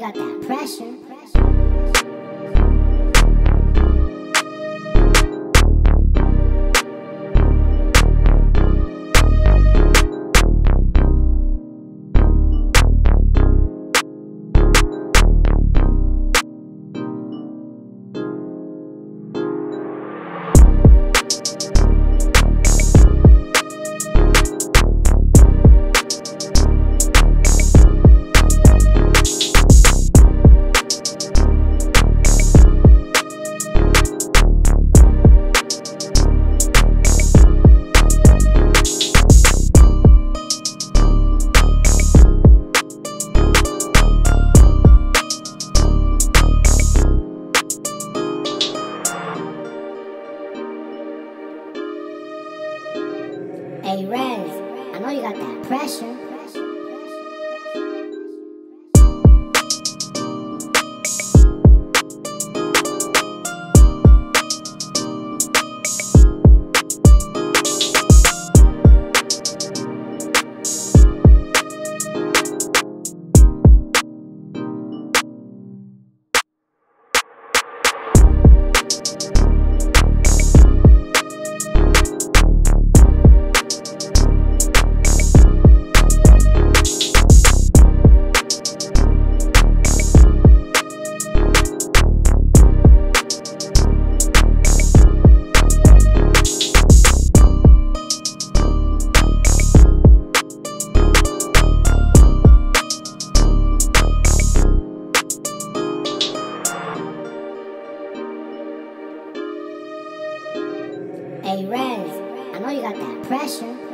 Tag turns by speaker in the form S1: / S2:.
S1: got that pressure. Hey I know you got that pressure. Hey I know you got that pressure.